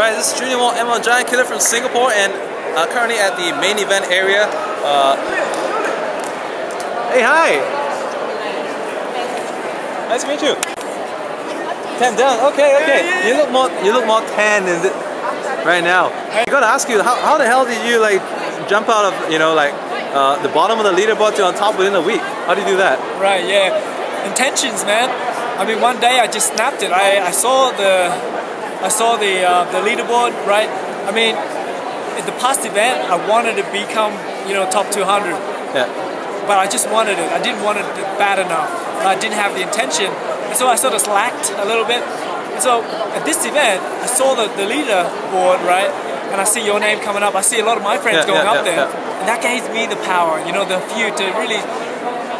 Alright, this is Julian Wong MLM Giant Killer from Singapore and uh, currently at the main event area. Uh, hey, hi! Nice to meet you. Tam Dang. Okay, okay. You look more. You look more tan in right now. I gotta ask you, how, how the hell did you like jump out of you know like uh, the bottom of the leaderboard to on top within a week? How do you do that? Right. Yeah. Intentions, man. I mean, one day I just snapped it. I, I saw the I saw the uh, the leaderboard, right? I mean, in the past event, I wanted to become, you know, top 200. Yeah. But I just wanted it. I didn't want it bad enough. I didn't have the intention. And so I sort of slacked a little bit. And so at this event, I saw the, the leaderboard, right? And I see your name coming up. I see a lot of my friends Yeah, going yeah, up yeah, there. yeah. And that gave me the power, you know, the few to really,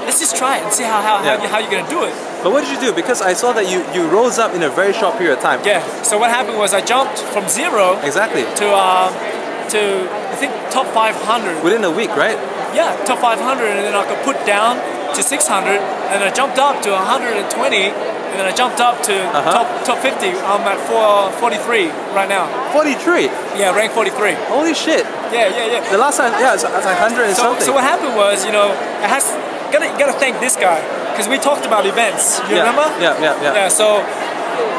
let's just try it and see how, how, how, you, how you're going to do it. But what did you do? Because I saw that you you rose up in a very short period of time. Yeah. So what happened was I jumped from zero Exactly. to um, to I think top 500. Within a week, right? Yeah, top 500, and then I got put down to 600, and I jumped up to 120, and then I jumped up to Uh-huh. top top 50. I'm at four, 43 right now. 43. Yeah, rank 43. Holy shit. Yeah, yeah, yeah. The last time, yeah, it's, it's like 100 and So, something. so what happened was, you know, I has gotta gotta thank this guy because we talked about events. You yeah. remember? Yeah, yeah, yeah. Yeah. So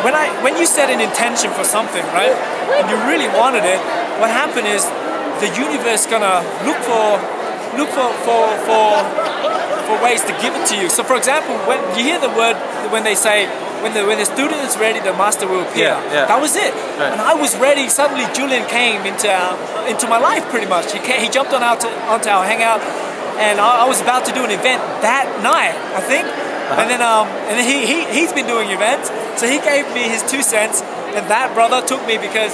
when I when you set an intention for something, right, and you really wanted it, what happened is the universe gonna look for look for for for for ways to give it to you. So for example, when you hear the word when they say when the when the student is ready, the master will appear. Yeah, yeah. That was it. Right. And I was ready. Suddenly, Julian came into uh, into my life pretty much. He came, he jumped on out to, onto our hangout, and I, I was about to do an event that night, I think. Uh-huh. And then um and then he he he's been doing events, so he gave me his two cents, and that brother took me because